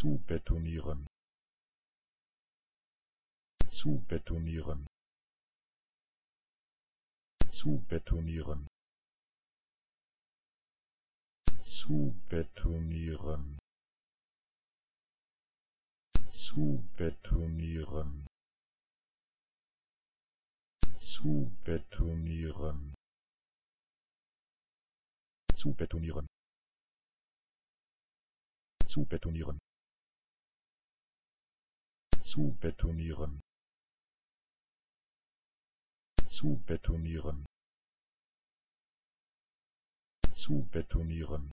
zu betonieren. Zu betonieren. Zu betonieren. Zu betonieren. Zu betonieren. Zu betonieren. Zu betonieren. Zu betonieren zu betonieren. Zu betonieren. Zu betonieren